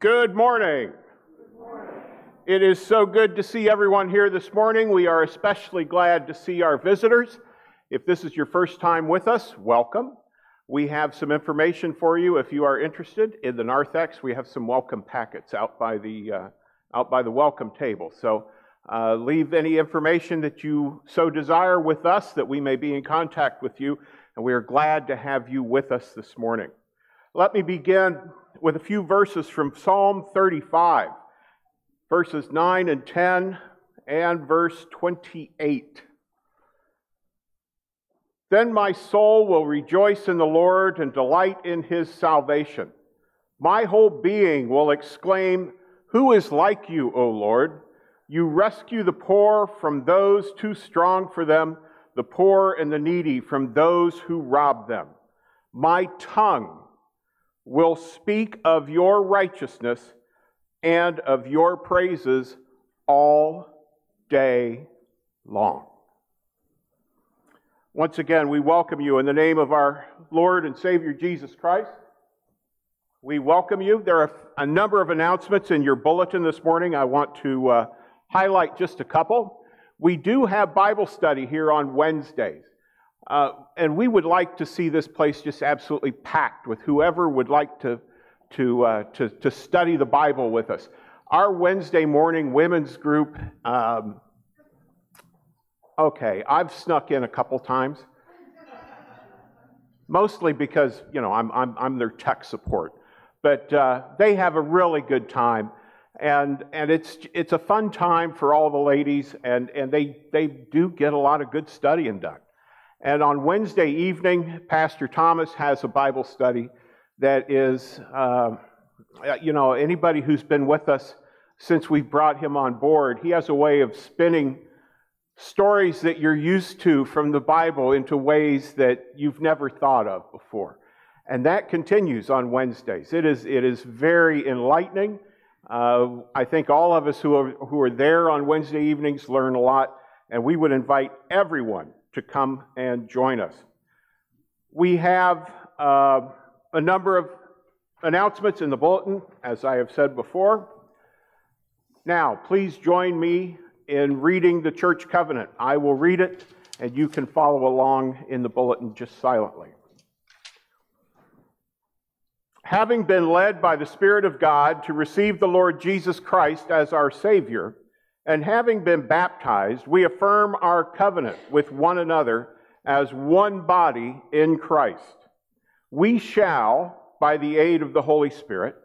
Good morning. It is so good to see everyone here this morning. We are especially glad to see our visitors. If this is your first time with us, welcome. We have some information for you if you are interested. In the narthex, we have some welcome packets out by the, uh, out by the welcome table. So uh, leave any information that you so desire with us that we may be in contact with you, and we are glad to have you with us this morning. Let me begin with a few verses from Psalm 35, verses 9 and 10, and verse 28. Then my soul will rejoice in the Lord and delight in his salvation. My whole being will exclaim, Who is like you, O Lord? You rescue the poor from those too strong for them, the poor and the needy from those who rob them. My tongue will speak of your righteousness and of your praises all day long. Once again, we welcome you in the name of our Lord and Savior Jesus Christ. We welcome you. There are a number of announcements in your bulletin this morning. I want to uh, highlight just a couple. We do have Bible study here on Wednesdays. Uh, and we would like to see this place just absolutely packed with whoever would like to, to, uh, to, to, study the Bible with us. Our Wednesday morning women's group, um, okay, I've snuck in a couple times. Mostly because, you know, I'm, I'm, I'm their tech support. But uh, they have a really good time. And, and it's, it's a fun time for all the ladies, and, and they, they do get a lot of good studying done. And on Wednesday evening, Pastor Thomas has a Bible study that is, uh, you know, anybody who's been with us since we brought him on board, he has a way of spinning stories that you're used to from the Bible into ways that you've never thought of before. And that continues on Wednesdays. It is, it is very enlightening. Uh, I think all of us who are, who are there on Wednesday evenings learn a lot, and we would invite everyone to come and join us. We have uh, a number of announcements in the bulletin, as I have said before. Now, please join me in reading the church covenant. I will read it, and you can follow along in the bulletin just silently. Having been led by the Spirit of God to receive the Lord Jesus Christ as our Savior, and having been baptized, we affirm our covenant with one another as one body in Christ. We shall, by the aid of the Holy Spirit,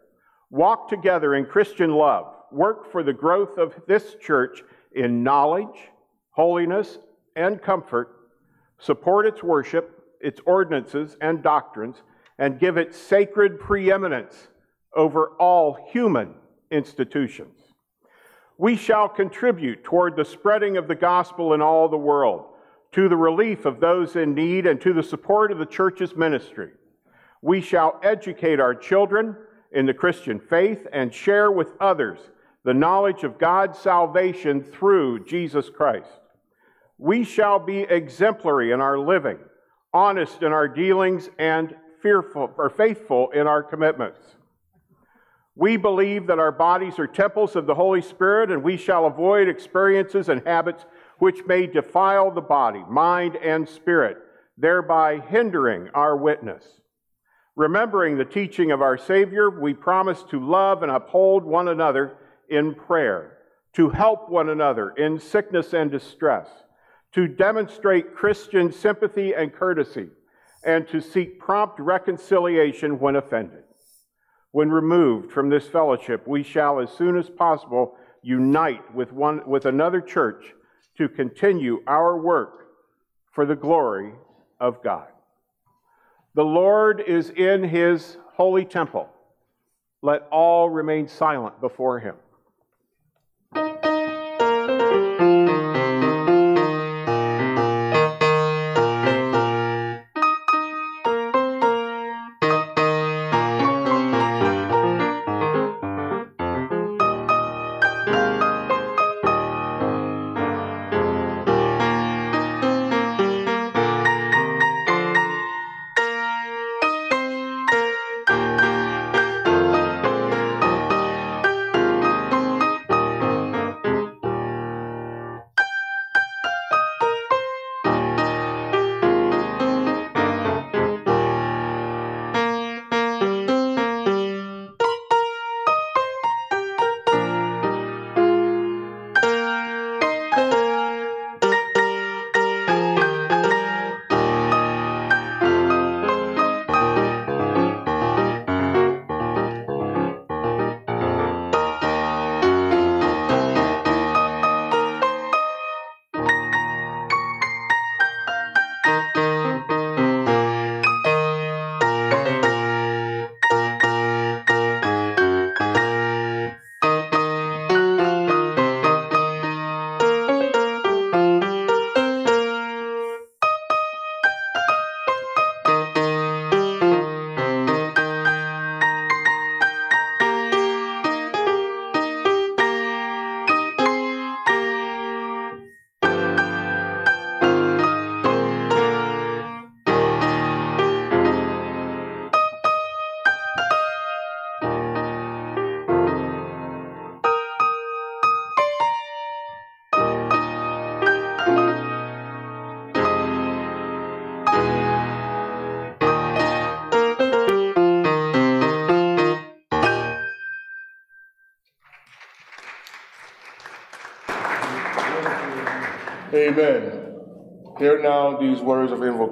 walk together in Christian love, work for the growth of this church in knowledge, holiness, and comfort, support its worship, its ordinances and doctrines, and give it sacred preeminence over all human institutions we shall contribute toward the spreading of the gospel in all the world, to the relief of those in need, and to the support of the church's ministry. We shall educate our children in the Christian faith and share with others the knowledge of God's salvation through Jesus Christ. We shall be exemplary in our living, honest in our dealings, and fearful or faithful in our commitments. We believe that our bodies are temples of the Holy Spirit, and we shall avoid experiences and habits which may defile the body, mind, and spirit, thereby hindering our witness. Remembering the teaching of our Savior, we promise to love and uphold one another in prayer, to help one another in sickness and distress, to demonstrate Christian sympathy and courtesy, and to seek prompt reconciliation when offended. When removed from this fellowship, we shall as soon as possible unite with, one, with another church to continue our work for the glory of God. The Lord is in his holy temple. Let all remain silent before him.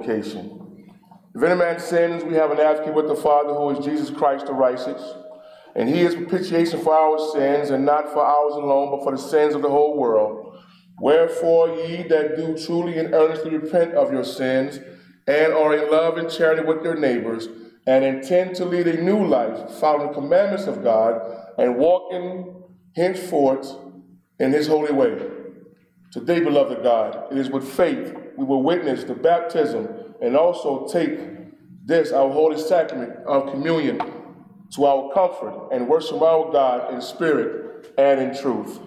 If any man sins, we have an advocate with the Father who is Jesus Christ the righteous. And he is propitiation for our sins, and not for ours alone, but for the sins of the whole world. Wherefore, ye that do truly and earnestly repent of your sins, and are in love and charity with your neighbors, and intend to lead a new life, following the commandments of God, and walking henceforth in his holy way. Today, beloved God, it is with faith we will witness the baptism and also take this, our holy sacrament of communion, to our comfort and worship our God in spirit and in truth.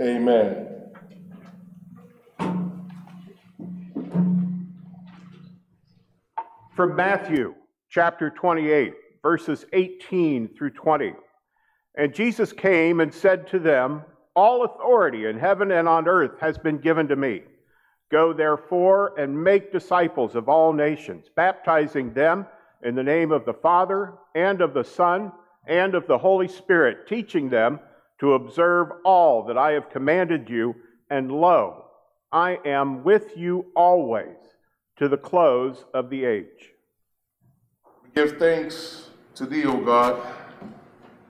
Amen. From Matthew chapter 28, verses 18 through 20. And Jesus came and said to them, All authority in heaven and on earth has been given to me. Go therefore and make disciples of all nations, baptizing them in the name of the Father and of the Son and of the Holy Spirit, teaching them to observe all that I have commanded you. And lo, I am with you always to the close of the age. We give thanks to thee, O God,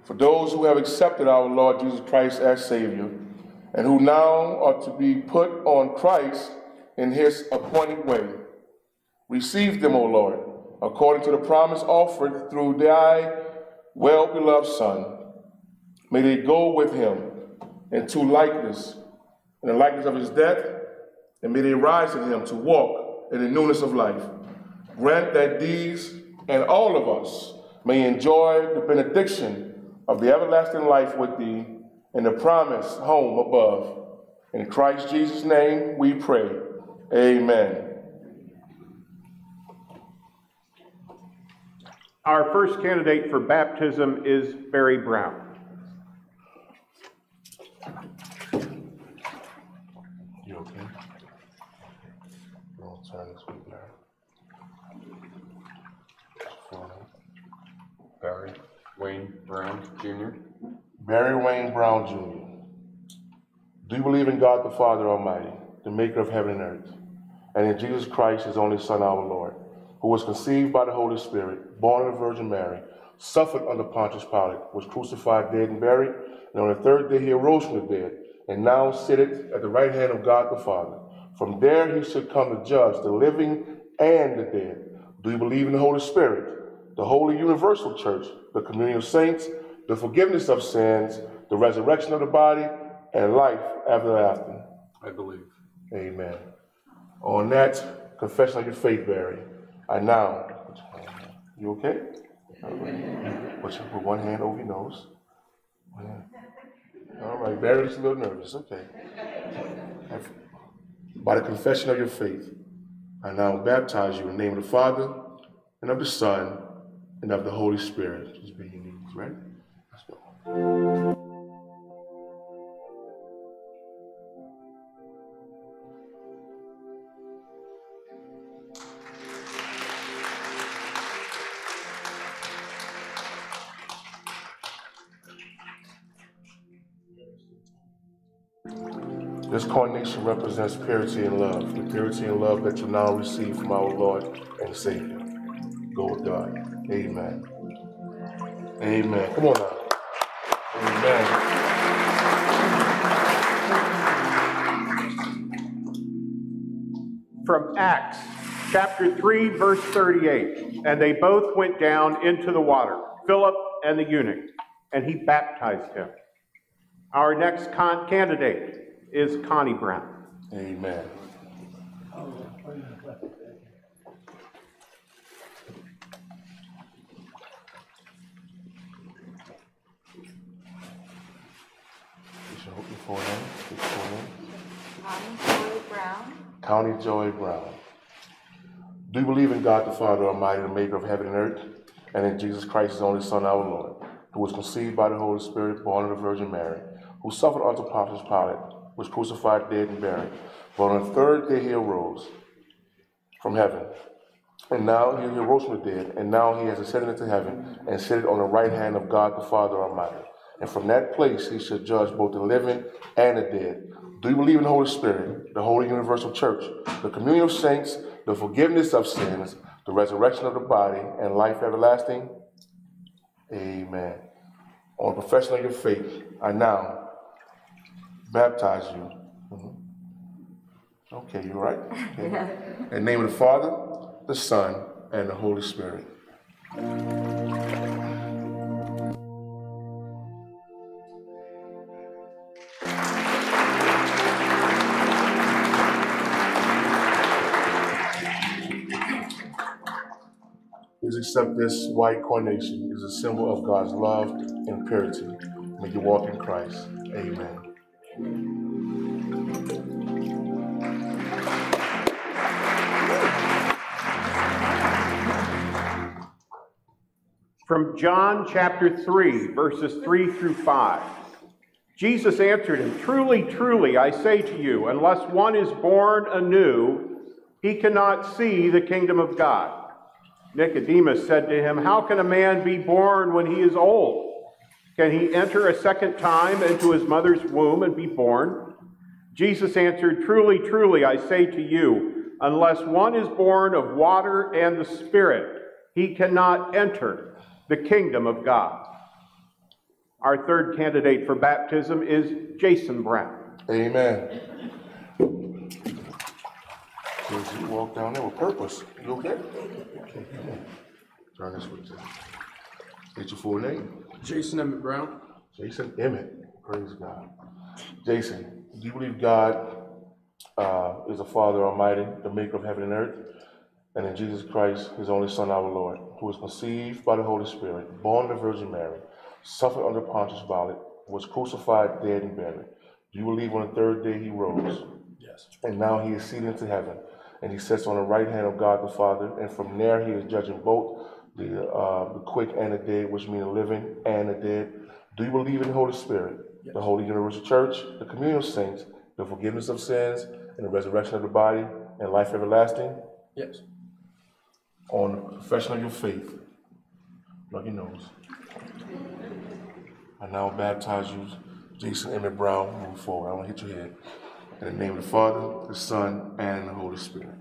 for those who have accepted our Lord Jesus Christ as Savior, and who now are to be put on Christ in his appointed way. Receive them, O Lord, according to the promise offered through thy well beloved Son. May they go with him into likeness, in the likeness of his death, and may they rise in him to walk in the newness of life. Grant that these and all of us may enjoy the benediction of the everlasting life with thee and the promised home above. In Christ Jesus' name we pray. Amen. Our first candidate for baptism is Barry Brown. You okay? I'll turn this way there. Barry Wayne Brown Jr. Barry Wayne Brown Jr. Do you believe in God the Father Almighty, the maker of heaven and earth, and in Jesus Christ, his only Son, our Lord, who was conceived by the Holy Spirit, born of the Virgin Mary, suffered under Pontius Pilate, was crucified, dead, and buried, and on the third day he arose from the dead, and now sitteth at the right hand of God the Father. From there he should come to judge the living and the dead. Do you believe in the Holy Spirit, the holy universal church, the communion of saints, the forgiveness of sins, the resurrection of the body, and life after? I believe. Amen. On that confession of your faith, Barry, I now, you okay? Put, your, put one hand over your nose. All right, Barry just a little nervous. Okay. By the confession of your faith, I now baptize you in the name of the Father, and of the Son, and of the Holy Spirit. Just be your knees, right? Let's go. This coronation represents purity and love, the purity and love that you now receive from our Lord and Savior. Go with God. Amen. Amen. Come on now. Amen. From Acts chapter 3, verse 38. And they both went down into the water, Philip and the eunuch, and he baptized him. Our next candidate is Connie Brown. Amen. You should hope your full name. Full name. Connie Joy Brown. Connie Joy Brown. Do you believe in God the Father Almighty, the maker of heaven and earth, and in Jesus Christ, his only Son, our Lord, who was conceived by the Holy Spirit, born of the Virgin Mary, who suffered unto Pontius Pilate, was crucified, dead, and buried. But on the third day he arose from heaven. And now he arose from the dead, and now he has ascended into heaven and seated on the right hand of God the Father Almighty. And from that place he shall judge both the living and the dead. Do you believe in the Holy Spirit, the Holy Universal Church, the communion of saints, the forgiveness of sins, the resurrection of the body, and life everlasting? Amen. On profession of your faith, I now baptize you. Mhm. Okay, you're right. Okay. In the name of the Father, the Son, and the Holy Spirit. Please accept this white coronation as a symbol of God's love and purity. May you walk in Christ. Amen. From John chapter 3, verses 3 through 5. Jesus answered him, Truly, truly, I say to you, unless one is born anew, he cannot see the kingdom of God. Nicodemus said to him, How can a man be born when he is old? Can he enter a second time into his mother's womb and be born? Jesus answered, Truly, truly, I say to you, unless one is born of water and the Spirit, he cannot enter the kingdom of God. Our third candidate for baptism is Jason Brown. Amen. Please you walk down there with purpose. You okay? Okay. Turn this way. State your full name. Jason Emmett Brown. Jason Emmett. Praise God. Jason, do you believe God uh, is the Father Almighty, the maker of heaven and earth? And in Jesus Christ, his only Son, our Lord, who was conceived by the Holy Spirit, born of the Virgin Mary, suffered under Pontius Pilate, was crucified, dead, and buried. Do you believe on the third day he rose? Yes. And now he is seated into heaven, and he sits on the right hand of God the Father, and from there he is judging both the, uh, the quick and the dead, which mean the living and the dead. Do you believe in the Holy Spirit, the Holy Universal Church, the communion of saints, the forgiveness of sins, and the resurrection of the body, and life everlasting? Yes. On the profession of your faith, lucky nose. I now baptize you, Jason Emmett Brown. Move forward. I want to hit your head. In the name of the Father, the Son, and the Holy Spirit.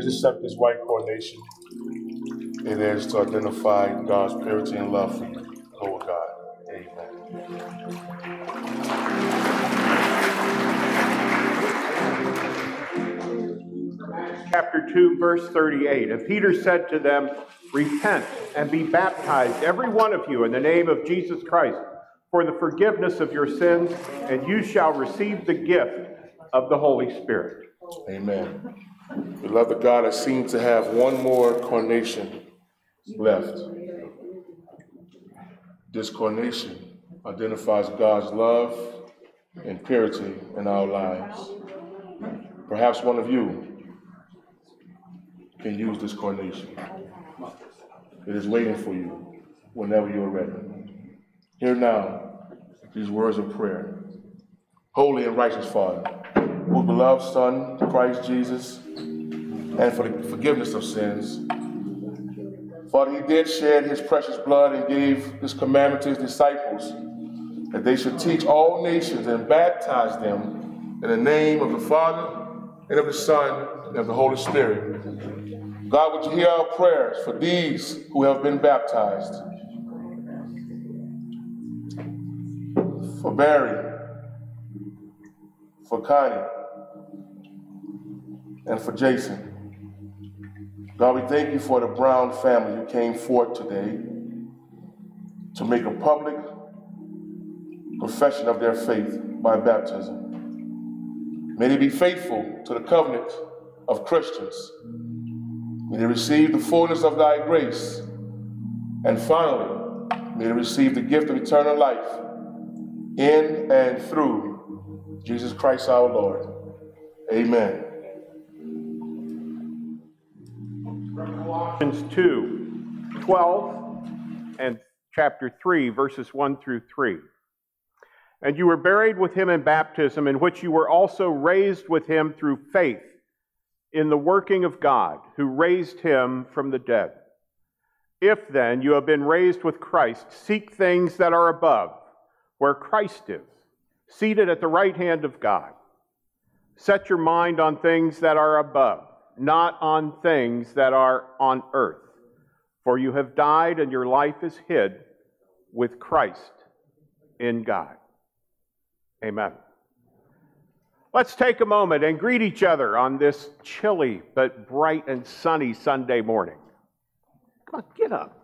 Please accept this white coronation. It is to identify God's purity and love for you. Go with God. Amen. chapter 2, verse 38. And Peter said to them, Repent and be baptized, every one of you, in the name of Jesus Christ, for the forgiveness of your sins, and you shall receive the gift of the Holy Spirit. Amen. Beloved God, I seem to have one more coronation left. This coronation identifies God's love and purity in our lives. Perhaps one of you can use this coronation. It is waiting for you whenever you're ready. Hear now these words of prayer. Holy and righteous Father, whose beloved Son, Christ Jesus, and for the forgiveness of sins. Father, he did shed his precious blood and gave this commandment to his disciples that they should teach all nations and baptize them in the name of the Father and of the Son and of the Holy Spirit. God, would you hear our prayers for these who have been baptized? For Barry, for Connie, and for Jason. God, we thank you for the Brown family who came forth today to make a public profession of their faith by baptism. May they be faithful to the covenant of Christians. May they receive the fullness of thy grace. And finally, may they receive the gift of eternal life in and through Jesus Christ our Lord. Amen. Colossians 2, 12, and chapter 3, verses 1 through 3. And you were buried with him in baptism, in which you were also raised with him through faith in the working of God, who raised him from the dead. If then you have been raised with Christ, seek things that are above, where Christ is, seated at the right hand of God. Set your mind on things that are above, not on things that are on earth. For you have died, and your life is hid with Christ in God. Amen. Let's take a moment and greet each other on this chilly but bright and sunny Sunday morning. Come on, get up.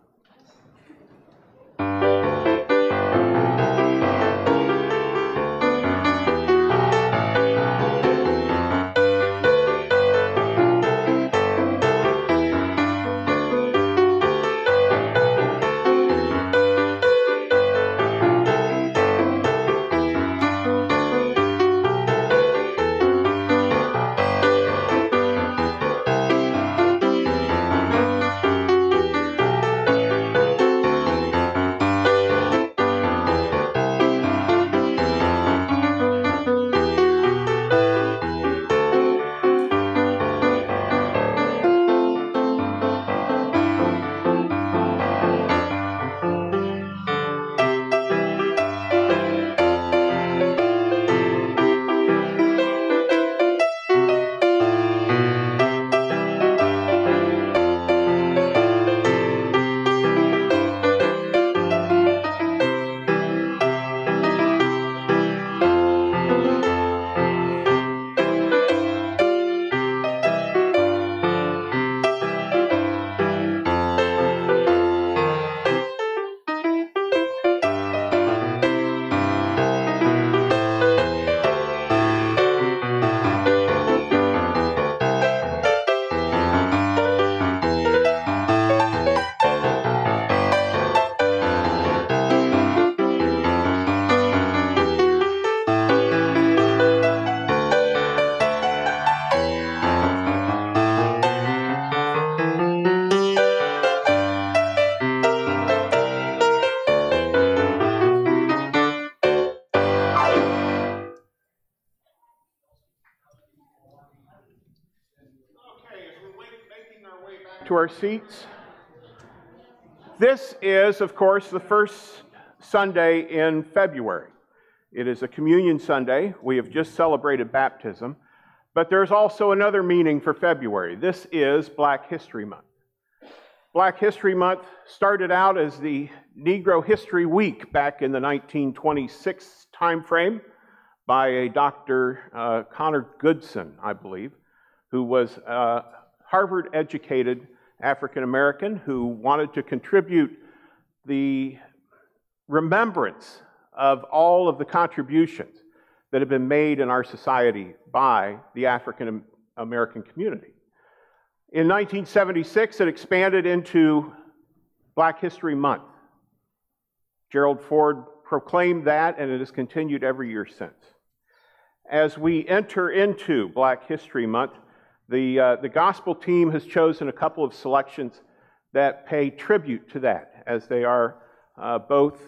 Our seats. This is, of course, the first Sunday in February. It is a communion Sunday. We have just celebrated baptism. But there's also another meaning for February. This is Black History Month. Black History Month started out as the Negro History Week back in the 1926 timeframe by a Dr. Uh, Connor Goodson, I believe, who was a Harvard educated African American who wanted to contribute the remembrance of all of the contributions that have been made in our society by the African American community. In 1976, it expanded into Black History Month. Gerald Ford proclaimed that, and it has continued every year since. As we enter into Black History Month, the, uh, the gospel team has chosen a couple of selections that pay tribute to that, as they are uh, both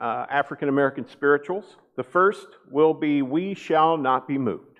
uh, African American spirituals. The first will be We Shall Not Be Moved.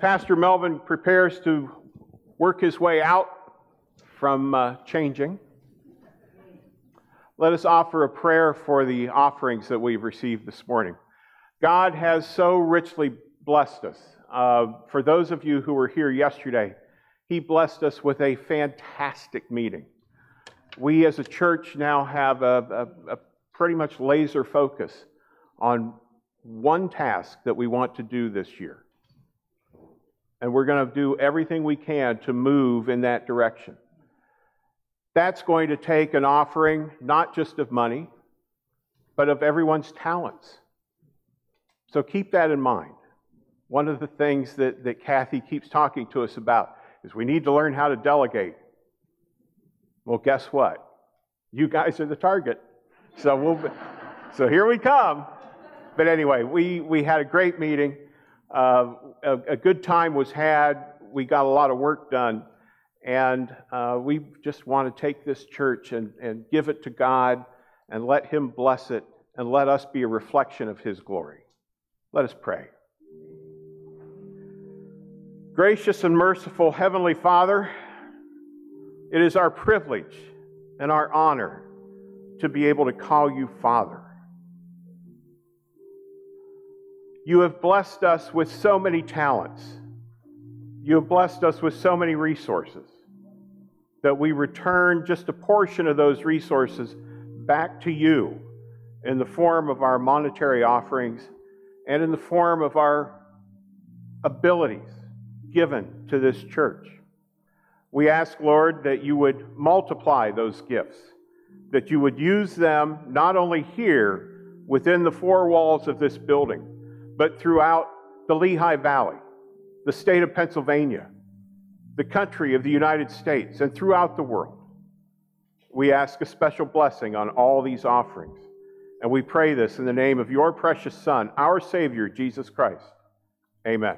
Pastor Melvin prepares to work his way out from uh, changing, let us offer a prayer for the offerings that we've received this morning. God has so richly blessed us. Uh, for those of you who were here yesterday, He blessed us with a fantastic meeting. We as a church now have a, a, a pretty much laser focus on one task that we want to do this year. And we're going to do everything we can to move in that direction. That's going to take an offering, not just of money, but of everyone's talents. So keep that in mind. One of the things that, that Kathy keeps talking to us about is we need to learn how to delegate. Well, guess what? You guys are the target. So we'll so here we come. But anyway, we, we had a great meeting. Uh, a, a, good time was had. We got a lot of work done. And uh, we just want to take this church and, and give it to God and let Him bless it and let us be a reflection of His glory. Let us pray. Gracious and merciful Heavenly Father, it is our privilege and our honor to be able to call you Father. You have blessed us with so many talents. You have blessed us with so many resources that we return just a portion of those resources back to you in the form of our monetary offerings and in the form of our abilities given to this church. We ask, Lord, that you would multiply those gifts, that you would use them not only here within the four walls of this building, but throughout the Lehigh Valley, the state of Pennsylvania, the country of the United States, and throughout the world. We ask a special blessing on all these offerings. And we pray this in the name of your precious Son, our Savior, Jesus Christ. Amen.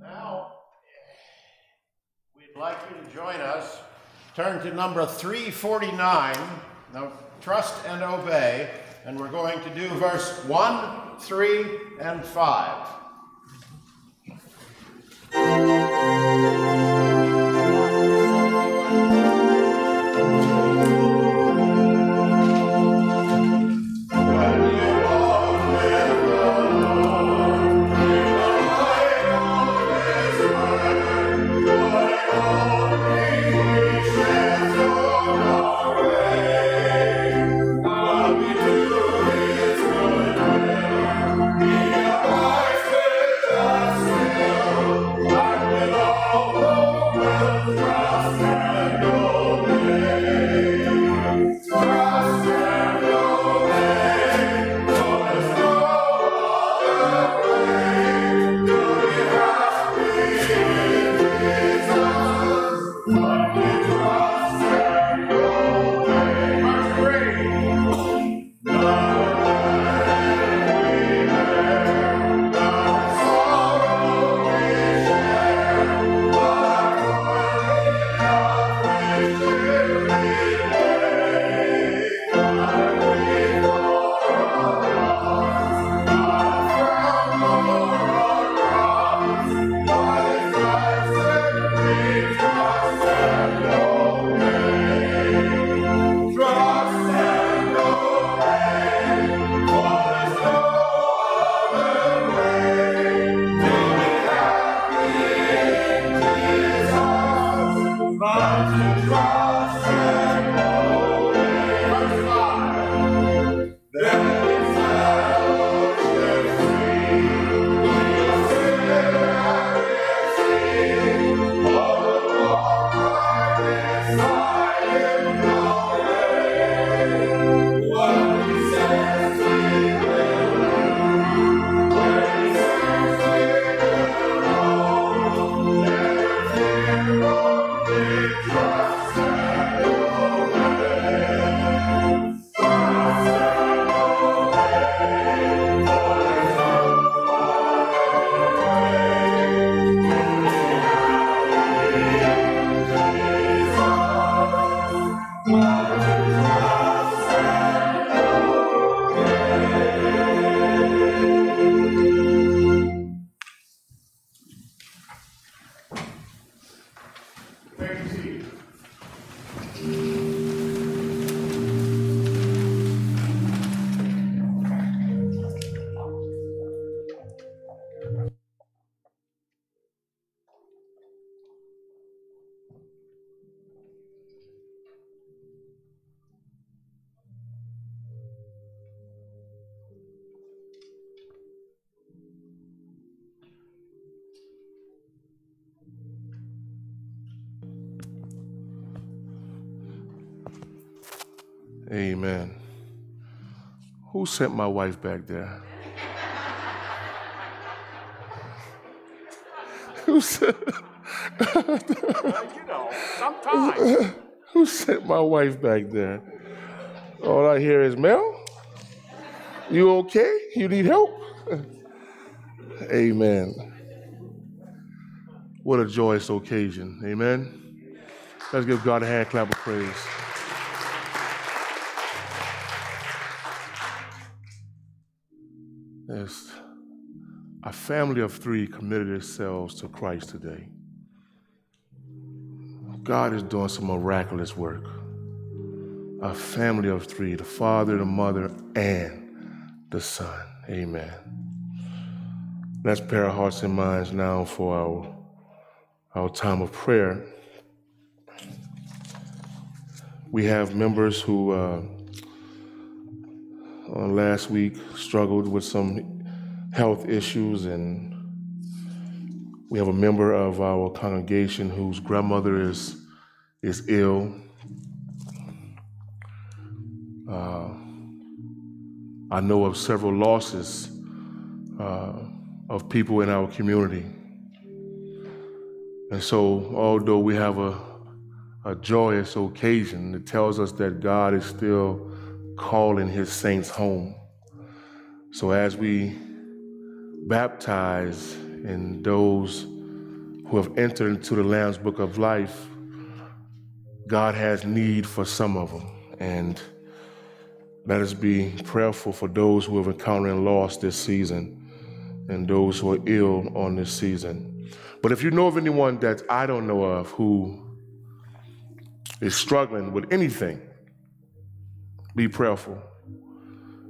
Now, we'd like you to join us. Turn to number 349. Now, trust and obey. And we're going to do verse 1, 3, and 5. Amen. Who sent my wife back there? Who sent, you know, sometimes. who sent my wife back there? All I hear is, Mel, you okay? You need help? Amen. What a joyous occasion. Amen. Let's give God a hand clap of praise. Family of three committed themselves to Christ today. God is doing some miraculous work. A family of three the Father, the Mother, and the Son. Amen. Let's pair our hearts and minds now for our, our time of prayer. We have members who uh, last week struggled with some health issues, and we have a member of our congregation whose grandmother is is ill. Uh, I know of several losses uh, of people in our community. And so, although we have a, a joyous occasion, it tells us that God is still calling his saints home. So, as we baptize and those who have entered into the Lamb's Book of Life, God has need for some of them. And let us be prayerful for those who have encountered loss this season and those who are ill on this season. But if you know of anyone that I don't know of who is struggling with anything, be prayerful.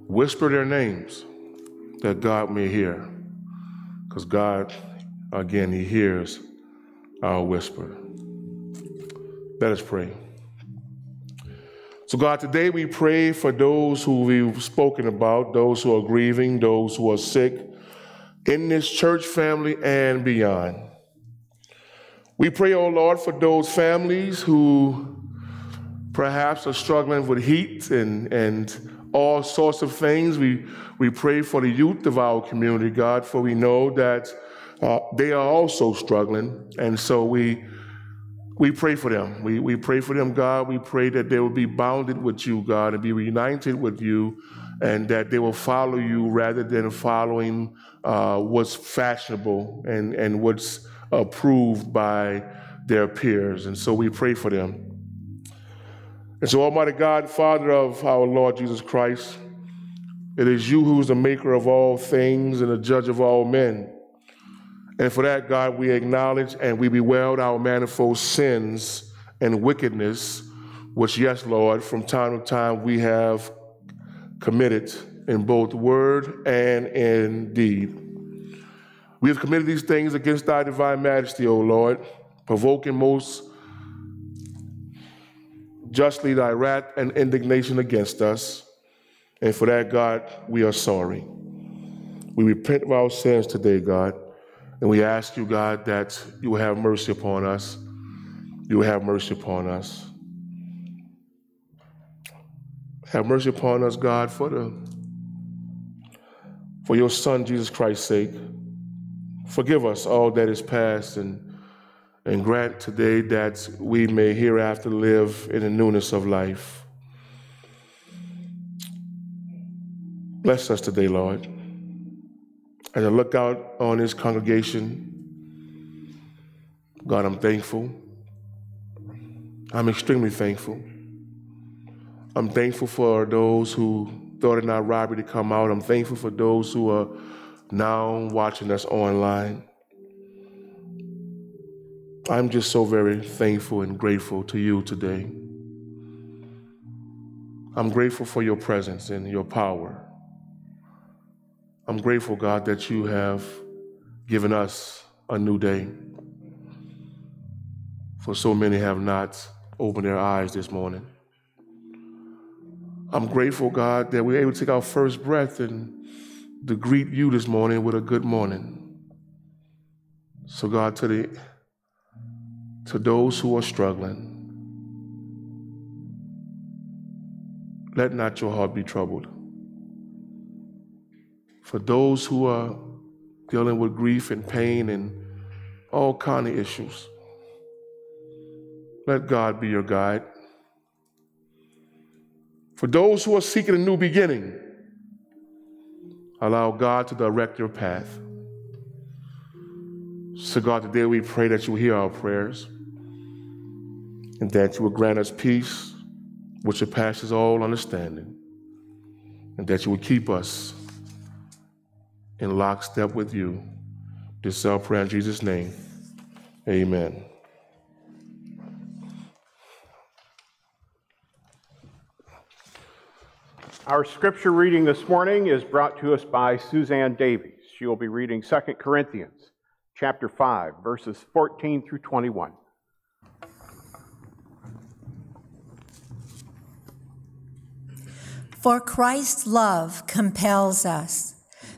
Whisper their names that God may hear. Because God, again, He hears our whisper. Let us pray. So, God, today we pray for those who we've spoken about, those who are grieving, those who are sick in this church family and beyond. We pray, oh Lord, for those families who perhaps are struggling with heat and, and all sorts of things. We, we pray for the youth of our community, God, for we know that uh, they are also struggling. And so we, we pray for them. We, we pray for them, God. We pray that they will be bounded with you, God, and be reunited with you, and that they will follow you rather than following uh, what's fashionable and, and what's approved by their peers. And so we pray for them. And so, Almighty God, Father of our Lord Jesus Christ, it is you who is the maker of all things and the judge of all men. And for that, God, we acknowledge and we bewail our manifold sins and wickedness, which, yes, Lord, from time to time we have committed in both word and in deed. We have committed these things against thy divine majesty, O Lord, provoking most justly thy wrath and indignation against us. And for that, God, we are sorry. We repent of our sins today, God, and we ask you, God, that you will have mercy upon us. You will have mercy upon us. Have mercy upon us, God, for the for your Son Jesus Christ's sake. Forgive us all that is past and and grant today that we may hereafter live in the newness of life. Bless us today, Lord. As I look out on this congregation, God, I'm thankful. I'm extremely thankful. I'm thankful for those who thought it not robbery to come out. I'm thankful for those who are now watching us online. I'm just so very thankful and grateful to you today. I'm grateful for your presence and your power. I'm grateful, God, that you have given us a new day. For so many have not opened their eyes this morning. I'm grateful, God, that we're able to take our first breath and to greet you this morning with a good morning. So, God, to the to those who are struggling. let not your heart be troubled. For those who are dealing with grief and pain and all kind of issues, let God be your guide. For those who are seeking a new beginning, allow God to direct your path. So, God, today we pray that you hear our prayers and that you will grant us peace, which surpasses all understanding, and that you will keep us in lockstep with you. This is our prayer in Jesus' name. Amen. Our scripture reading this morning is brought to us by Suzanne Davies. She will be reading 2 Corinthians chapter 5 verses 14 through 21. For Christ's love compels us,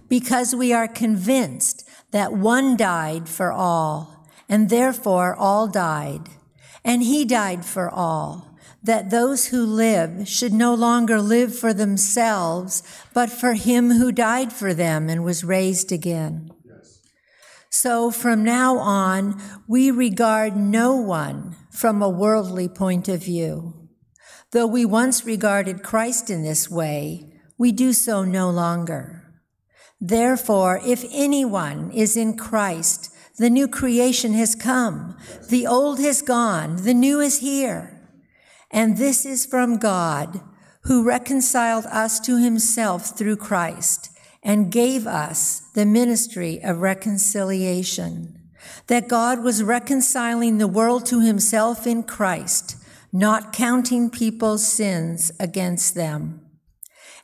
because we are convinced that one died for all, and therefore all died. And he died for all, that those who live should no longer live for themselves, but for him who died for them and was raised again. So from now on, we regard no one from a worldly point of view. Though we once regarded Christ in this way, we do so no longer. Therefore, if anyone is in Christ, the new creation has come, the old has gone, the new is here. And this is from God, who reconciled us to himself through Christ and gave us the ministry of reconciliation. That God was reconciling the world to himself in Christ, not counting people's sins against them.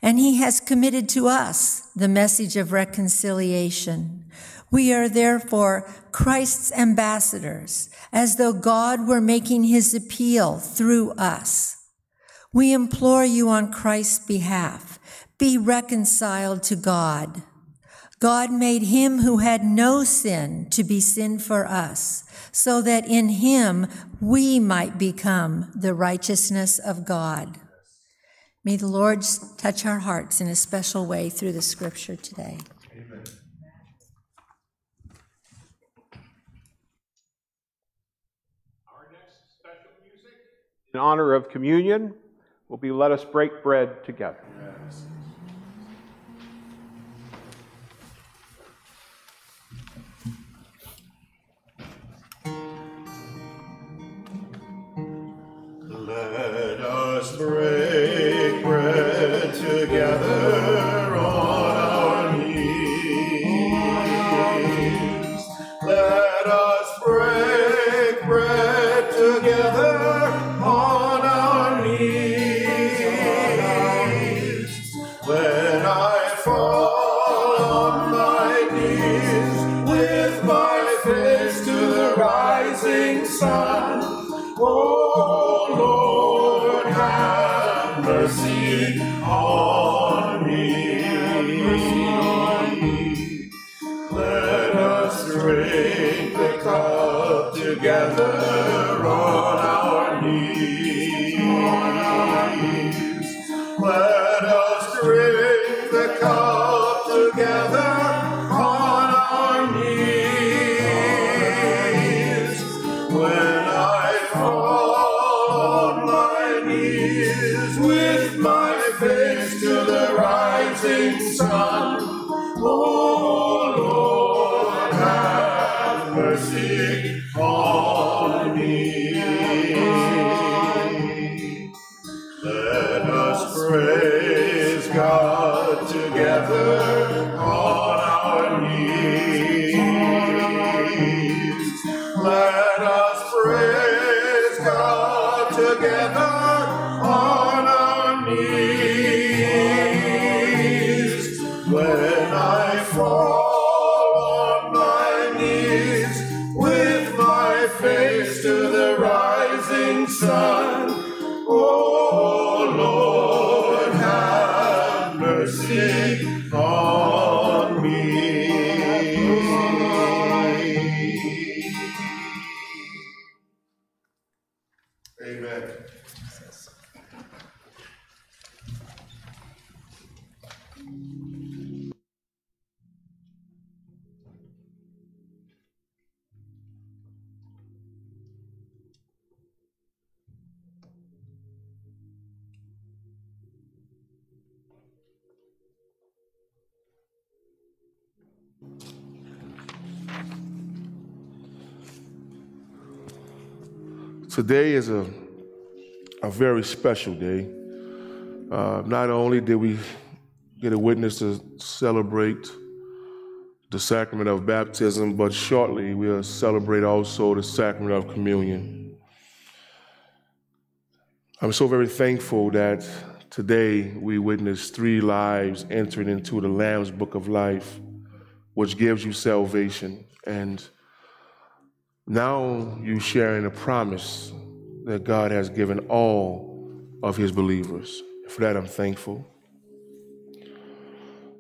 And he has committed to us the message of reconciliation. We are therefore Christ's ambassadors, as though God were making his appeal through us. We implore you on Christ's behalf, be reconciled to God. God made him who had no sin to be sin for us, so that in him we might become the righteousness of God. May the Lord touch our hearts in a special way through the scripture today. Amen. Our next special music in honor of communion will be Let Us Break Bread Together. Break Today is a, a very special day. Uh, not only did we get a witness to celebrate the sacrament of baptism, but shortly we'll celebrate also the sacrament of communion. I'm so very thankful that today we witness three lives entering into the Lamb's Book of Life, which gives you salvation. And now you sharing a promise that God has given all of his believers. For that, I'm thankful.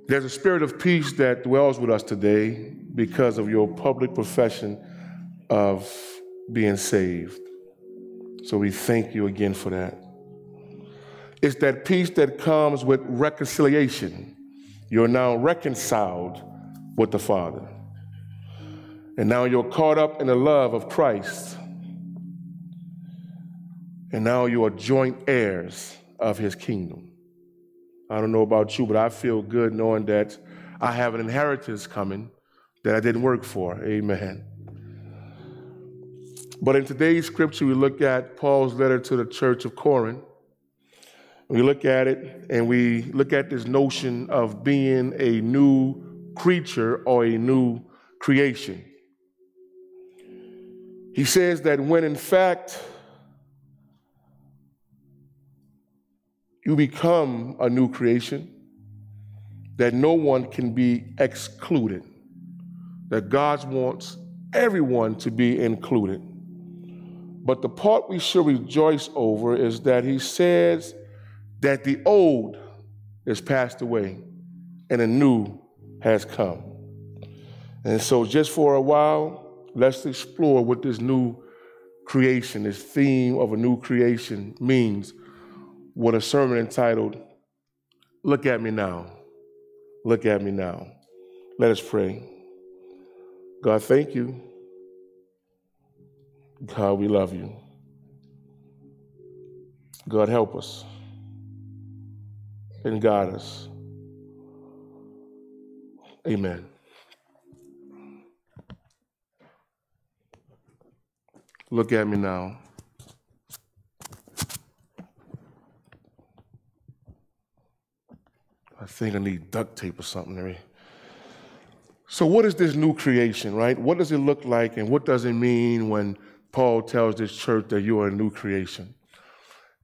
There's a spirit of peace that dwells with us today because of your public profession of being saved. So we thank you again for that. It's that peace that comes with reconciliation. You're now reconciled with the Father. And now you're caught up in the love of Christ. And now you are joint heirs of his kingdom. I don't know about you, but I feel good knowing that I have an inheritance coming that I didn't work for. Amen. But in today's scripture, we look at Paul's letter to the church of Corinth. We look at it and we look at this notion of being a new creature or a new creation. He says that when in fact you become a new creation, that no one can be excluded, that God wants everyone to be included. But the part we should rejoice over is that he says that the old is passed away and a new has come. And so, just for a while, let's explore what this new creation, this theme of a new creation means. What a sermon entitled, Look at Me Now. Look at Me Now. Let us pray. God, thank you. God, we love you. God, help us and guide us. Amen. Look at me now. I think I need duct tape or something. So, what is this new creation, right? What does it look like, and what does it mean when Paul tells this church that you are a new creation?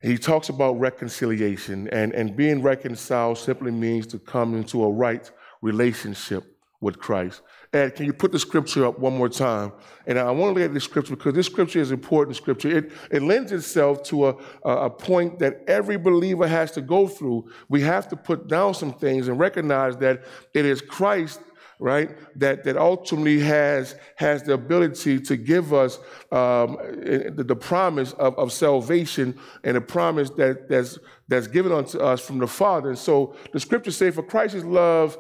He talks about reconciliation, and, and being reconciled simply means to come into a right relationship with Christ. Can you put the scripture up one more time? And I want to look at this scripture because this scripture is important scripture. It, it lends itself to a, a point that every believer has to go through. We have to put down some things and recognize that it is Christ right? That that ultimately has has the ability to give us um, the, the, promise of, of salvation and a promise that that's that's given unto us from the Father. And so the scriptures say, "For Christ's love."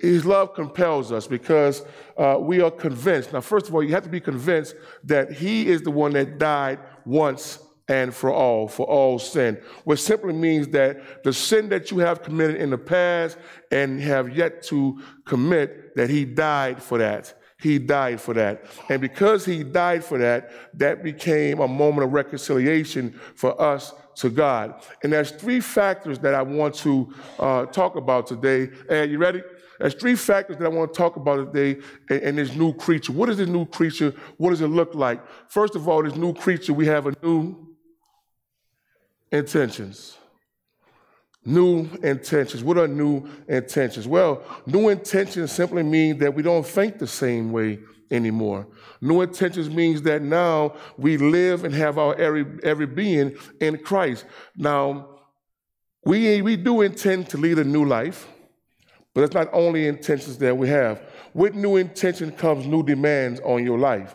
His love compels us because uh, we are convinced. Now, first of all, you have to be convinced that He is the one that died once and for all, for all sin, which simply means that the sin that you have committed in the past and have yet to commit, that He died for that. He died for that. And because He died for that, that became a moment of reconciliation for us to God. And there's three factors that I want to uh, talk about today. Are you ready? There's three factors that I want to talk about today in, this new creature. What is this new creature? What does it look like? First of all, this new creature, we have a new intentions. New intentions. What are new intentions? Well, new intentions simply mean that we don't think the same way anymore. New intentions means that now we live and have our every, every being in Christ. Now, we, we do intend to lead a new life. But it's not only intentions that we have. With new intention comes new demands on your life.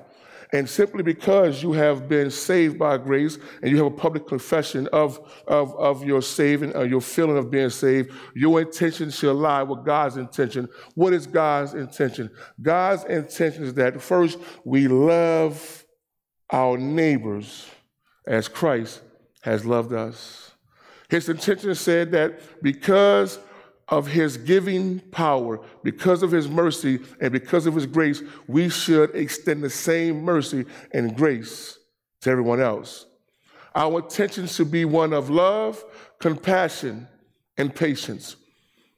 And simply because you have been saved by grace and you have a public confession of, of, of your saving, or your feeling of being saved, your intention shall lie with God's intention. What is God's intention? God's intention is that first we love our neighbors as Christ has loved us. His intention said that because of his giving power, because of his mercy, and because of his grace, we should extend the same mercy and grace to everyone else. Our intention should be one of love, compassion, and patience.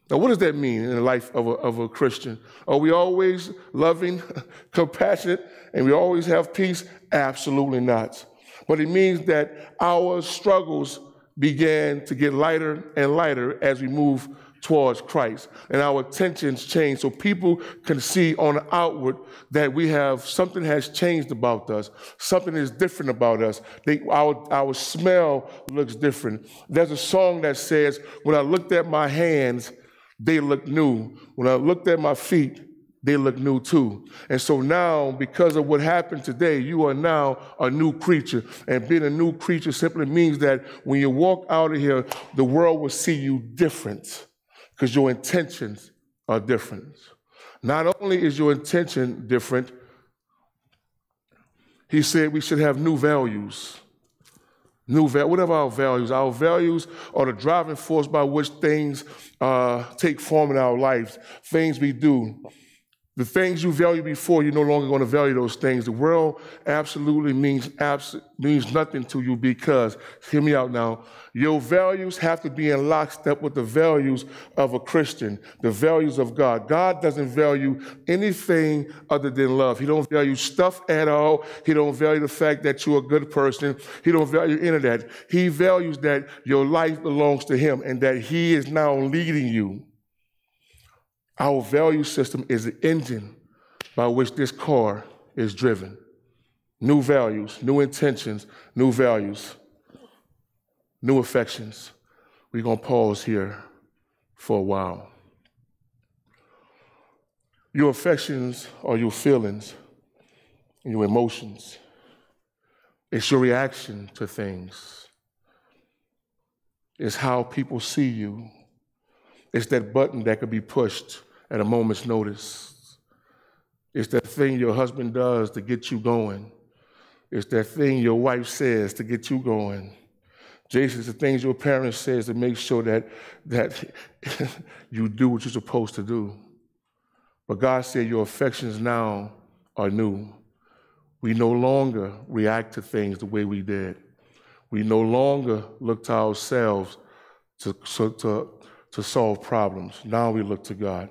Now, what does that mean in the life of a, of a Christian? Are we always loving, compassionate, and we always have peace? Absolutely not. But it means that our struggles began to get lighter and lighter as we move towards Christ. And our attentions change so people can see on the outward that we have something has changed about us. Something is different about us. They, our, our smell looks different. There's a song that says, When I looked at my hands, they look new. When I looked at my feet, they look new too. And so now, because of what happened today, you are now a new creature. And being a new creature simply means that when you walk out of here, the world will see you different because your intentions are different. Not only is your intention different, he said we should have new values. New val- whatever our values, our values are the driving force by which things uh, take form in our lives, things we do. The things you value before, you're no longer going to value those things. The world absolutely means abs- means nothing to you because, hear me out now, your values have to be in lockstep with the values of a Christian, the values of God. God doesn't value anything other than love. He don't value stuff at all. He don't value the fact that you're a good person. He don't value any of that. He values that your life belongs to Him and that He is now leading you. Our value system is the engine by which this car is driven. New values, new intentions, new values, new affections. We're going to pause here for a while. Your affections are your feelings and your emotions. It's your reaction to things. It's how people see you. It's that button that could be pushed at a moment's notice. It's that thing your husband does to get you going. It's that thing your wife says to get you going. Jason, it's the things your parents says to make sure that, that you do what you're supposed to do. But God said your affections now are new. We no longer react to things the way we did. We no longer look to ourselves to, to, to solve problems. Now we look to God.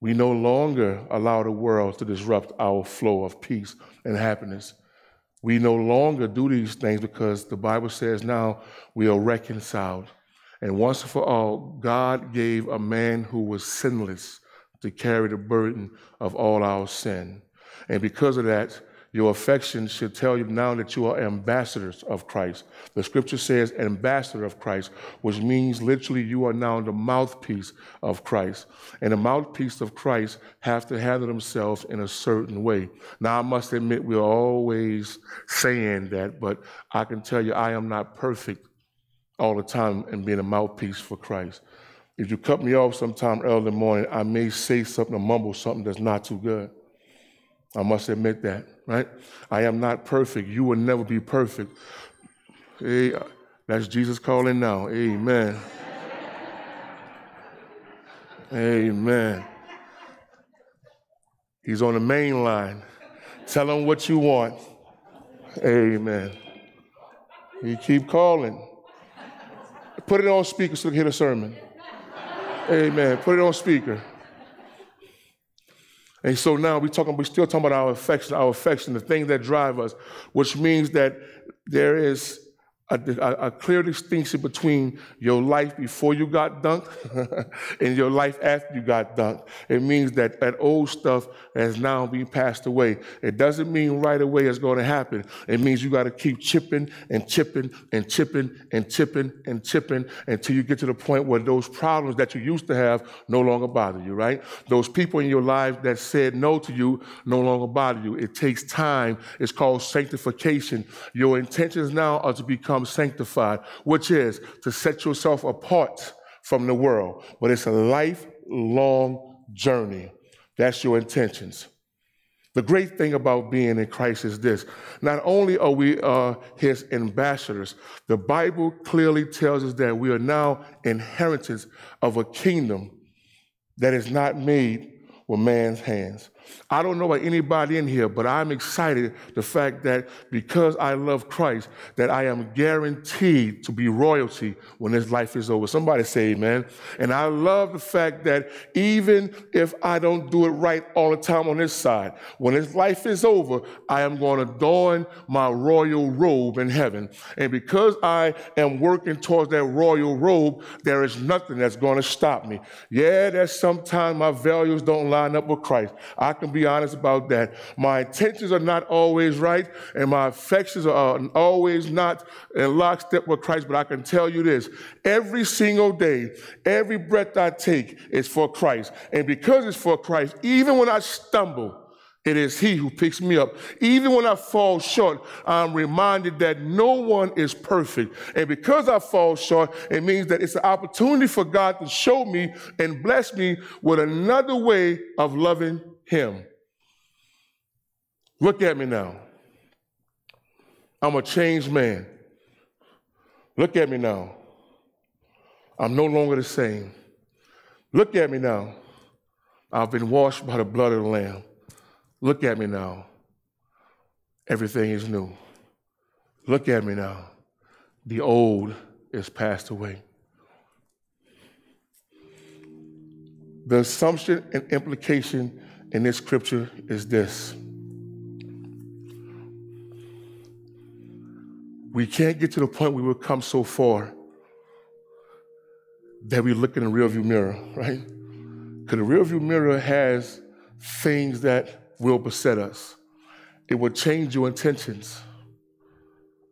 We no longer allow the world to disrupt our flow of peace and happiness. We no longer do these things because the Bible says now we are reconciled. And once for all, God gave a man who was sinless to carry the burden of all our sin. And because of that, your affection should tell you now that you are ambassadors of Christ. The scripture says ambassador of Christ, which means literally you are now the mouthpiece of Christ. And the mouthpiece of Christ have to handle themselves in a certain way. Now, I must admit, we're always saying that, but I can tell you I am not perfect all the time in being a mouthpiece for Christ. If you cut me off sometime early in the morning, I may say something or mumble something that's not too good. I must admit that, right? I am not perfect. You will never be perfect. Hey, that's Jesus calling now. Amen. Amen. He's on the main line. Tell him what you want. Amen. You keep calling. Put it on speaker so we can hear the sermon. Amen. Put it on speaker. And so now we're talking, we're still talking about our affection, our affection, the things that drive us, which means that there is a, a, a, clear distinction between your life before you got dunked and your life after you got dunked. It means that that old stuff has now been passed away. It doesn't mean right away it's going to happen. It means you got to keep chipping and chipping and chipping and chipping and chipping until you get to the point where those problems that you used to have no longer bother you, right? Those people in your life that said no to you no longer bother you. It takes time. It's called sanctification. Your intentions now are to become become sanctified, which is to set yourself apart from the world. But it's a lifelong journey. That's your intentions. The great thing about being in Christ is this not only are we uh, his ambassadors, the Bible clearly tells us that we are now inheritors of a kingdom that is not made with man's hands. I don't know about anybody in here, but I'm excited the fact that because I love Christ, that I am guaranteed to be royalty when this life is over. Somebody say amen. And I love the fact that even if I don't do it right all the time on this side, when this life is over, I am going to don my royal robe in heaven. And because I am working towards that royal robe, there is nothing that's going to stop me. Yeah, there's sometimes my values don't line up with Christ. I can be honest about that. My intentions are not always right, and my affections are always not in lockstep with Christ. But I can tell you this every single day, every breath I take is for Christ. And because it's for Christ, even when I stumble, it is He who picks me up. Even when I fall short, I'm reminded that no one is perfect. And because I fall short, it means that it's an opportunity for God to show me and bless me with another way of loving Him. Look at me now. I'm a changed man. Look at me now. I'm no longer the same. Look at me now. I've been washed by the blood of the Lamb. Look at me now. Everything is new. Look at me now. The old is passed away. The assumption and implication in this scripture is this we can't get to the point where we've come so far that we look in the rearview mirror, right? Because the rearview mirror has things that will beset us. It will change your intentions.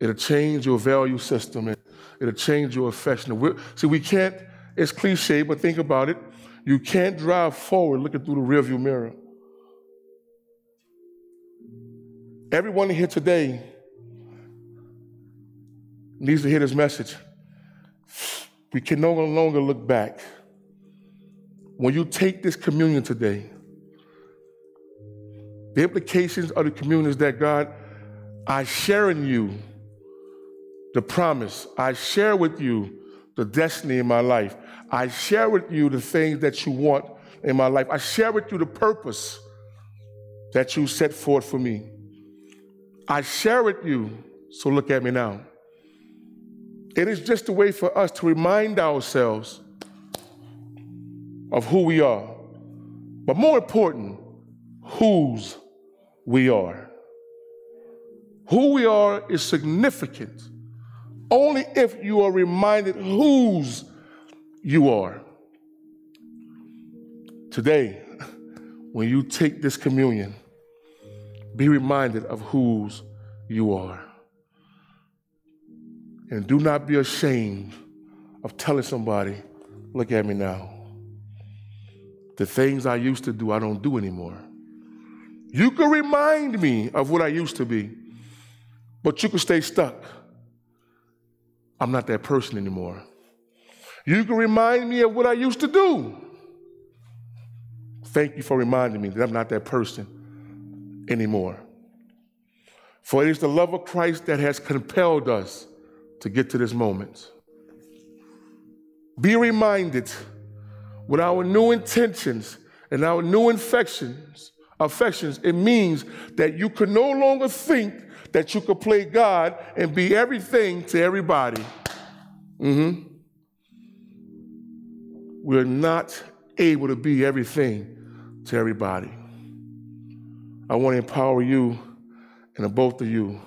It'll change your value system. It'll change your affection. See, we can't, it's cliche, but think about it. You can't drive forward looking through the rearview mirror. Everyone here today needs to hear this message. We can no longer look back. When you take this communion today, the implications of the communion is that God, I share in you the promise. I share with you the destiny in my life. I share with you the things that you want in my life. I share with you the purpose that you set forth for me. I share with you, so look at me now. It is just a way for us to remind ourselves of who we are, but more important, whose we are. Who we are is significant only if you are reminded whose you are. Today, when you take this communion, be reminded of whose you are. And do not be ashamed of telling somebody, look at me now. The things I used to do, I don't do anymore. You can remind me of what I used to be, but you can stay stuck. I'm not that person anymore. You can remind me of what I used to do. Thank you for reminding me that I'm not that person anymore. For it is the love of Christ that has compelled us to get to this moment. Be reminded with our new intentions and our new infections affections, it means that you can no longer think that you could play God and be everything to everybody. Mm-hmm. We're not able to be everything to everybody. I want to empower you and the both of you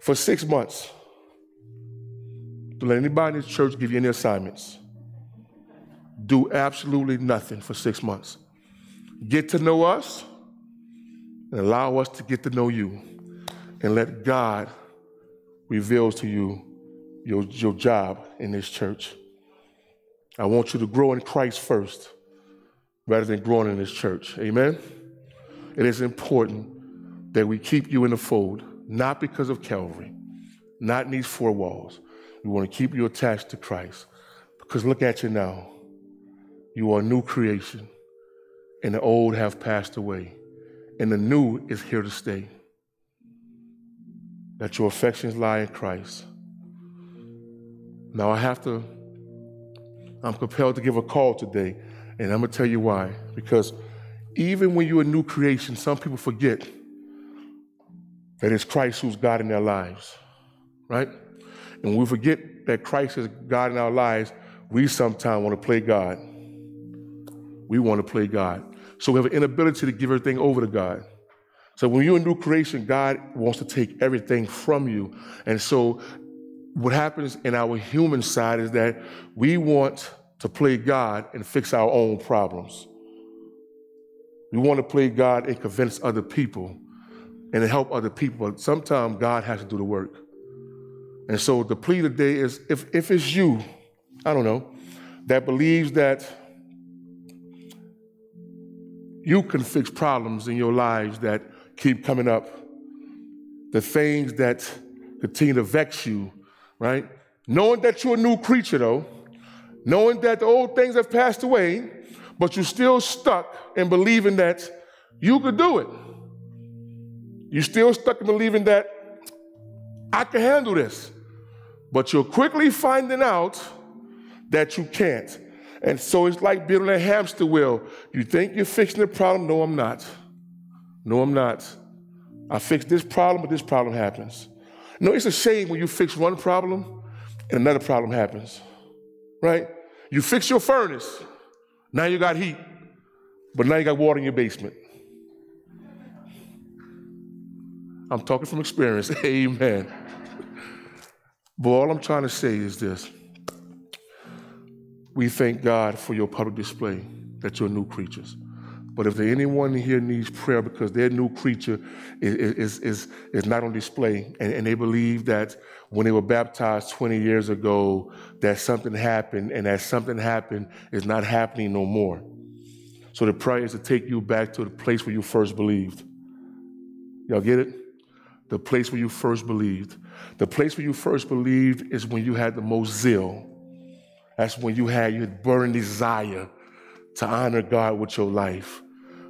for six months to let anybody in this church give you any assignments. Do absolutely nothing for six months get to know us and allow us to get to know you and let God reveal to you your, your job in this church. I want you to grow in Christ first rather than growing in this church. Amen? It is important that we keep you in the fold, not because of Calvary, not in these four walls. We want to keep you attached to Christ because look at you now. You are a new creation and the old have passed away, and the new is here to stay. That your affections lie in Christ. Now I have to, I'm compelled to give a call today, and I'm going to tell you why. Because even when you're a new creation, some people forget that it's Christ who's God in their lives, right? And when we forget that Christ is God in our lives, we sometimes want to play God. We want to play God. So we have an inability to give everything over to God. So when you're a new creation, God wants to take everything from you. And so what happens in our human side is that we want to play God and fix our own problems. We want to play God and convince other people and help other people, but sometimes God has to do the work. And so the plea today is if, if it's you, I don't know, that believes that you can fix problems in your lives that keep coming up, the things that continue to vex you, right? Knowing that you're a new creature, though, knowing that the old things have passed away, but you're still stuck in believing that you could do it. You're still stuck in believing that I can handle this. But you're quickly finding out that you can't. And so it's like building a hamster wheel. You think you're fixing the problem. No, I'm not. No, I'm not. I fix this problem, but this problem happens. No, it's a shame when you fix one problem and another problem happens. Right? You fix your furnace, now you got heat, but now you got water in your basement. I'm talking from experience. Amen. But all I'm trying to say is this. We thank God for your public display that you're new creatures. But if anyone here needs prayer because their new creature is, is, is, is not on display and, and, they believe that when they were baptized 20 years ago that something happened and that something happened is not happening no more. So the prayer is to take you back to the place where you first believed. Y'all get it? The place where you first believed. The place where you first believed is when you had the most zeal. That's when you had your burning desire to honor God with your life.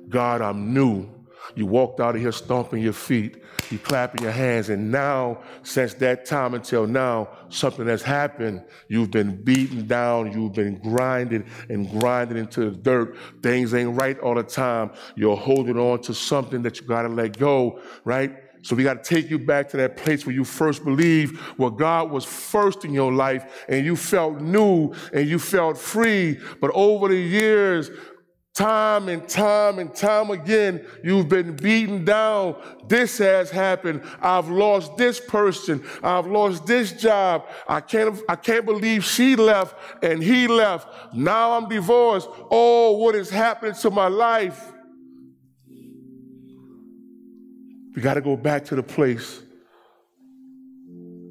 God, I'm new. You walked out of here stomping your feet, you clapping your hands, and now, since that time until now, something has happened. You've been beaten down, you've been grinded and grinded into the dirt. Things ain't right all the time. You're holding on to something that you gotta let go, right? So we got to take you back to that place where you first believed, where God was first in your life, and you felt new and you felt free. But over the years, Time and time and time again, you've been beaten down. This has happened. I've lost this person. I've lost this job. I can't, I can't believe she left and he left. Now I'm divorced. Oh, what is happening to my life? We got to go back to the place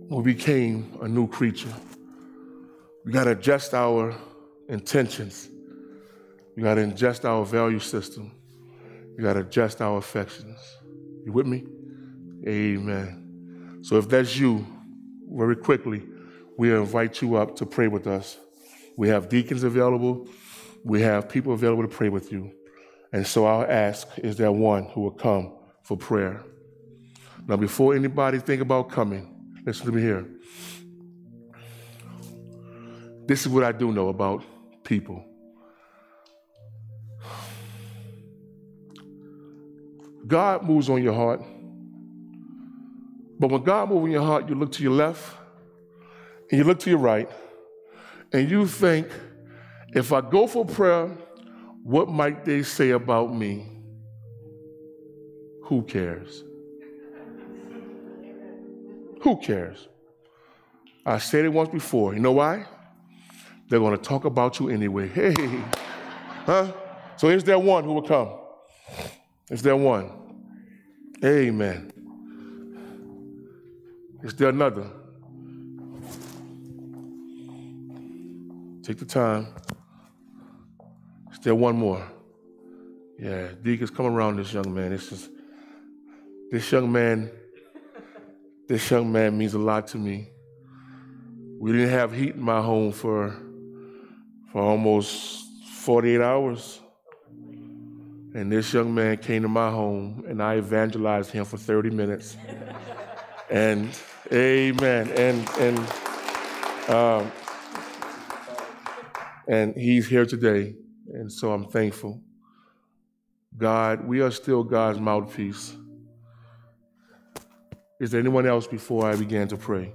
where we became a new creature. We got to adjust our intentions. We got to adjust our value system. We got to adjust our affections. You with me? Amen. So if that's you, very quickly, we invite you up to pray with us. We have deacons available. We have people available to pray with you. And so I'll ask, is there one who will come for prayer? Now, before anybody think about coming, listen to me here. This is what I do know about people. God moves on your heart. But when God moves on your heart, you look to your left and you look to your right and you think, if I go for prayer, what might they say about me? Who cares? Who cares? I said it once before. You know why? They're going to talk about you anyway. Hey, huh? So is there one who will come? Is there one? Amen. Is there another? Take the time. Is there one more? Yeah, deacons, come around this young man. This is this young man. This young man means a lot to me. We didn't have heat in my home for for almost 48 hours. And this young man came to my home, and I evangelized him for 30 minutes. and amen. And and um, and he's here today, and so I'm thankful. God, we are still God's mouthpiece. Is there anyone else before I began to pray?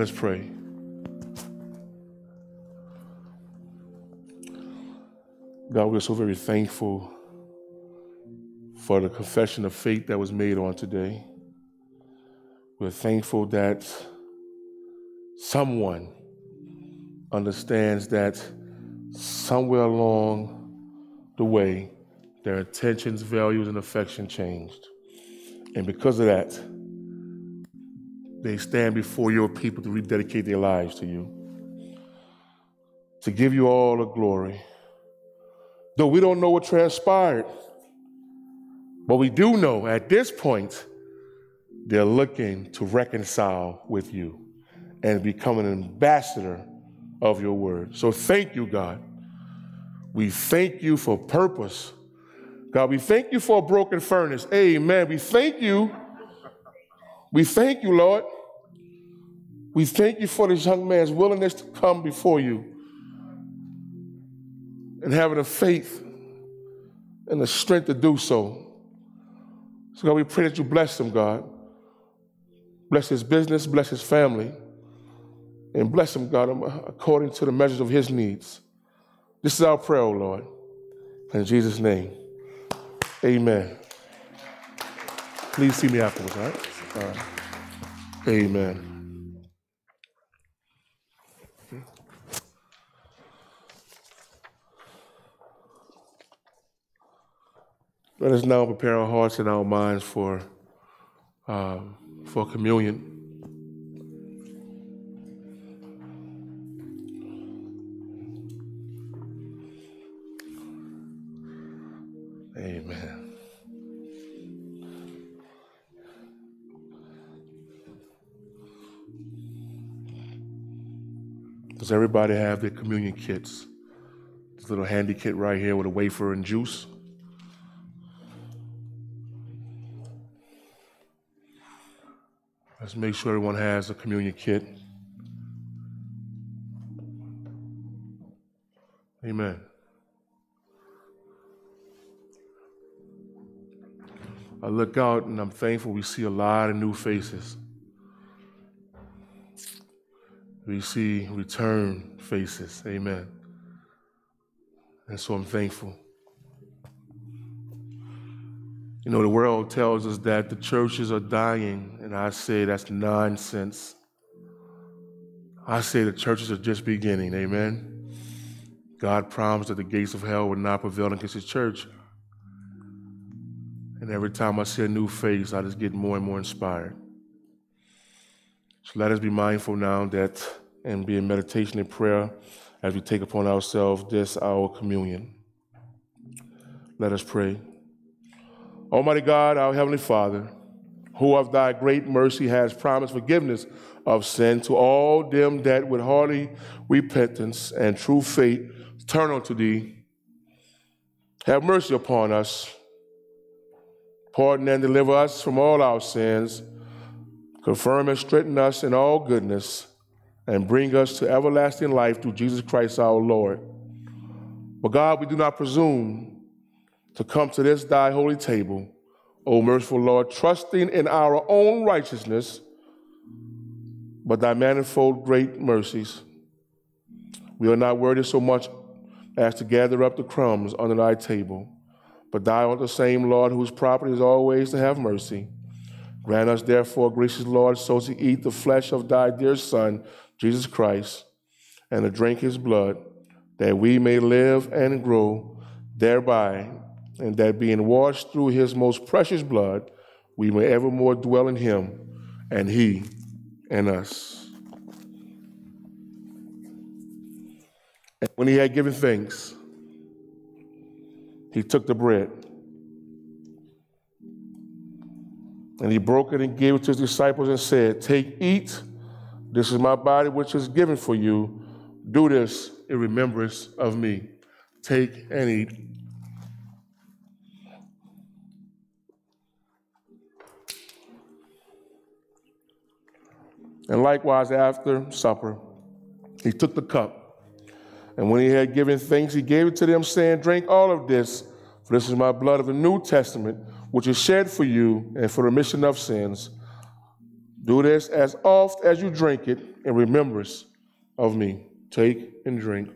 Let us pray. God, we're so very thankful for the confession of faith that was made on today. We're thankful that someone understands that somewhere along the way, their intentions, values, and affection changed. And because of that, they stand before your people to rededicate their lives to you, to give you all the glory. Though we don't know what transpired, but we do know at this point they're looking to reconcile with you and become an ambassador of your word. So thank you, God. We thank you for purpose. God, we thank you for a broken furnace. Amen. We thank you we thank you, Lord. We thank you for this young man's willingness to come before you and having the faith and the strength to do so. So, God, we pray that you bless him, God. Bless his business, bless his family, and bless him, God, um, according to the measures of his needs. This is our prayer, O Lord. In Jesus' name, amen. Please see me afterwards, all right? Uh, amen. Let us now prepare our hearts and our minds for, uh, for communion. Amen. Does everybody have their communion kits? This little handy kit right here with a wafer and juice. Let's make sure everyone has a communion kit. Amen. I look out and I'm thankful we see a lot of new faces we see return faces. Amen. And so I'm thankful. You know, the world tells us that the churches are dying, and I say that's nonsense. I say the churches are just beginning. Amen. God promised that the gates of hell would not prevail against his church. And every time I see a new face, I just get more and more inspired. So let us be mindful now that and be in meditation and prayer as we take upon ourselves this our communion. Let us pray. Almighty God, our Heavenly Father, who of thy great mercy has promised forgiveness of sin to all them that with hearty repentance and true faith turn unto thee, have mercy upon us, pardon and deliver us from all our sins, confirm and strengthen us in all goodness and bring us to everlasting life through Jesus Christ our Lord. But God, we do not presume to come to this thy holy table, O merciful Lord, trusting in our own righteousness, but thy manifold great mercies. We are not worthy so much as to gather up the crumbs under thy table, but thou art the same Lord whose property is always to have mercy. Grant us, therefore, gracious Lord, so to eat the flesh of thy dear Son, Jesus Christ, and to drink his blood, that we may live and grow thereby, and that being washed through his most precious blood, we may evermore dwell in him, and he in us. And when he had given thanks, he took the bread And he broke it and gave it to his disciples and said, Take, eat. This is my body, which is given for you. Do this in remembrance of me. Take and eat. And likewise, after supper, he took the cup. And when he had given thanks, he gave it to them, saying, Drink all of this, for this is my blood of the New Testament, which is shed for you and for the remission of sins. Do this as oft as you drink it in remembrance of me. Take and drink.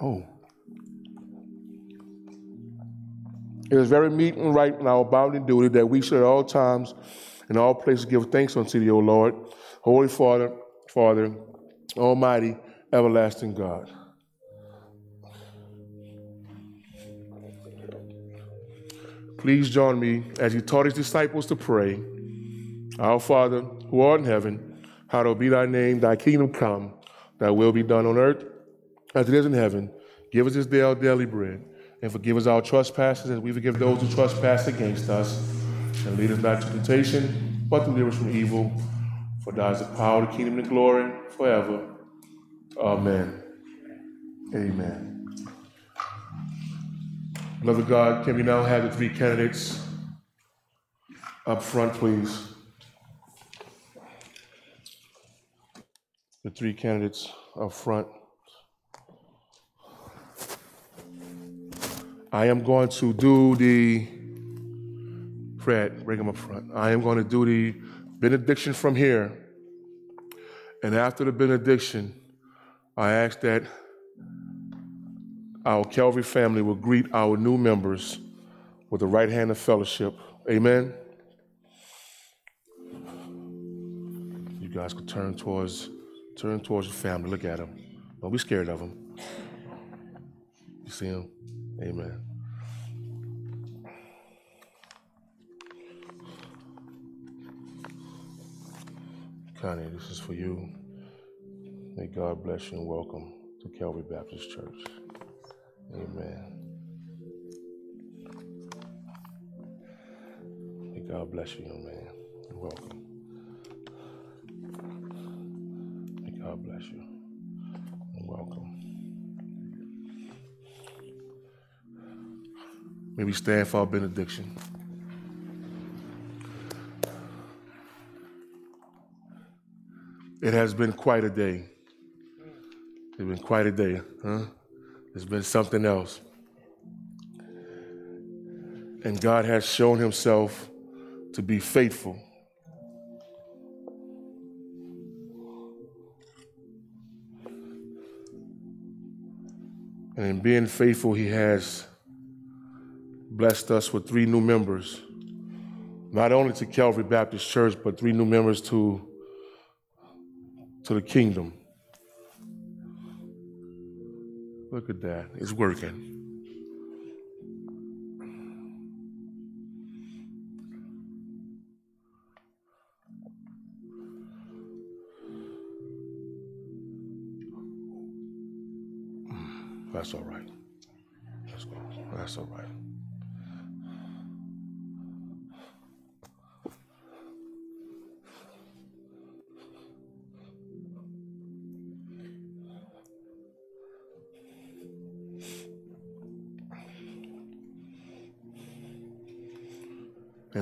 Oh. It is very meet and right in our bounden duty that we should at all times in all places give thanks unto thee, O Lord, Holy Father, Father, Almighty, everlasting God. Please join me as he taught his disciples to pray. Our Father, who art in heaven, hallowed be thy name, thy kingdom come, thy will be done on earth as it is in heaven. Give us this day our daily bread, and forgive us our trespasses as we forgive those who trespass against us. And lead us not to temptation, but deliver us from evil. For thine is the power, the kingdom, and the glory forever. Amen. Amen. Beloved God, can we now have the three candidates up front, please? The three candidates up front. I am going to do the, Fred, bring him up front. I am going to do the benediction from here. And after the benediction, I ask that our Calvary family will greet our new members with the right hand of fellowship. Amen. You guys can turn towards turn towards your family. Look at them. Don't be scared of them. You see them? Amen. Connie, this is for you. May God bless you and welcome to Calvary Baptist Church. Amen. May God bless you, young man. You're welcome. May God bless you. You're welcome. May we stand for our benediction. It has been quite a day. It's been quite a day, huh? It's been something else. And God has shown himself to be faithful. And in being faithful, he has blessed us with three new members, not only to Calvary Baptist Church, but three new members to, to the kingdom. Look at that. It's working.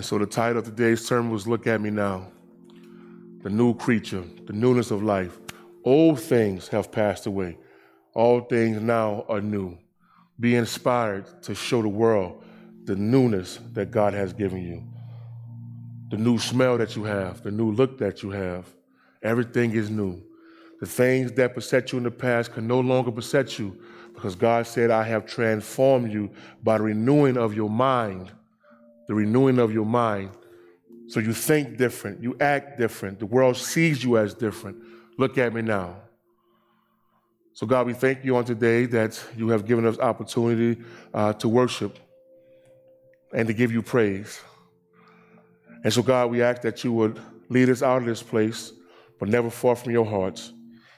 And so the title of today's sermon was Look at Me Now. The new creature, the newness of life. Old things have passed away. All things now are new. Be inspired to show the world the newness that God has given you. The new smell that you have, the new look that you have. Everything is new. The things that beset you in the past can no longer beset you because God said, I have transformed you by the renewing of your mind. The renewing of your mind. So you think different, you act different. The world sees you as different. Look at me now. So, God, we thank you on today that you have given us opportunity uh, to worship and to give you praise. And so, God, we ask that you would lead us out of this place, but never far from your hearts.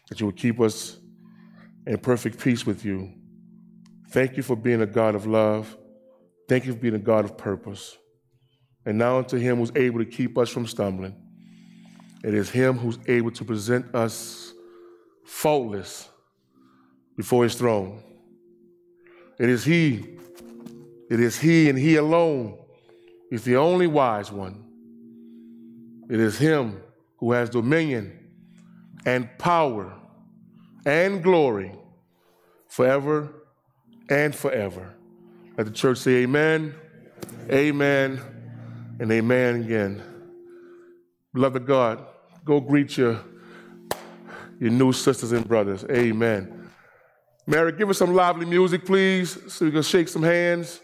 that you would keep us in perfect peace with you. Thank you for being a God of love. Thank you for being a God of purpose. And now unto him who's able to keep us from stumbling. It is him who's able to present us faultless before his throne. It is he, it is he and he alone is the only wise one. It is him who has dominion and power and glory forever and forever. Let the church say amen, amen, and amen again. Beloved God, go greet your, your new sisters and brothers. Amen. Mary, give us some lively music, please, so we can shake some hands.